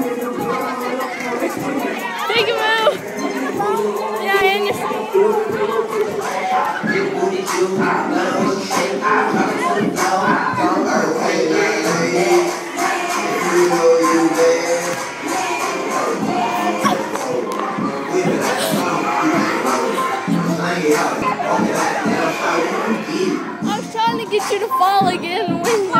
Thank you, Mo. Yeah, and I was trying to get you to fall again.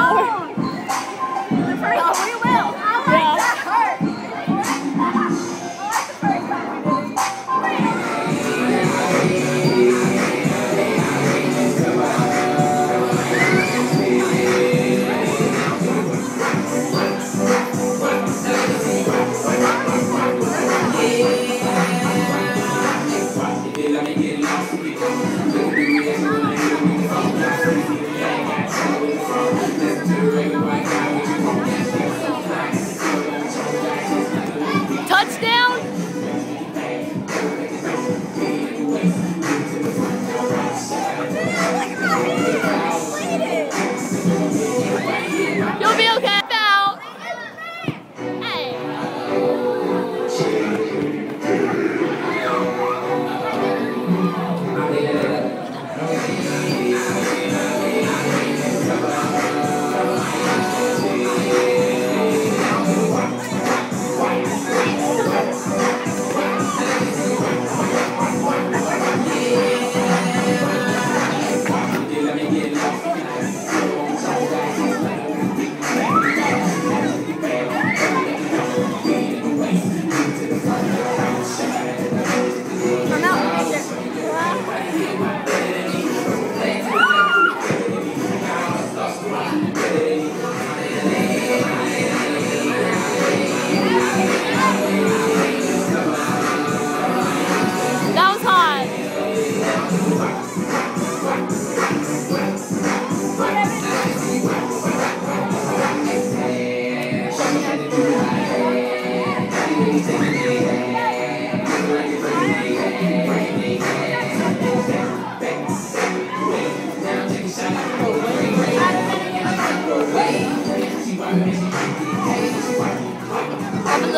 touchdown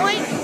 point.